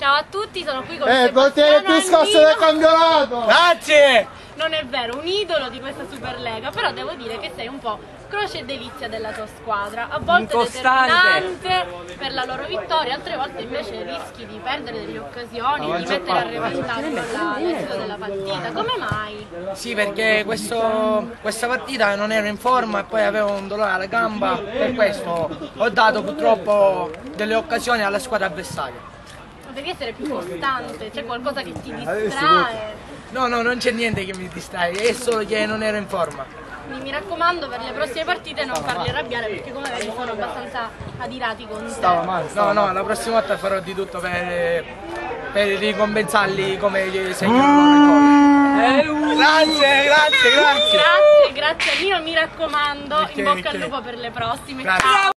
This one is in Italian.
Ciao a tutti, sono qui con Eh, il Sebastiano discorso del Andino. campionato! Grazie! Non è vero, un idolo di questa Superlega, però devo dire che sei un po' croce e delizia della tua squadra. A volte Incostante. determinante per la loro vittoria, altre volte invece rischi di perdere delle occasioni, di mettere a repentaglio l'esito della partita. Come mai? Sì, perché questo- questa partita non ero in forma e poi avevo un dolore alla gamba, per questo ho dato purtroppo delle occasioni alla squadra avversaria. Devi essere più costante, c'è qualcosa che ti distrae. No, no, non c'è niente che mi distrae, è solo che non ero in forma. Quindi mi raccomando per le prossime partite non farli arrabbiare perché come vedi sono abbastanza adirati con te. No, no, la prossima volta farò di tutto per, per ricompensarli come gli segnano Grazie, grazie, grazie. Grazie, grazie a Nino, mi raccomando, Perché, in bocca al perché? lupo per le prossime. Grazie. Ciao.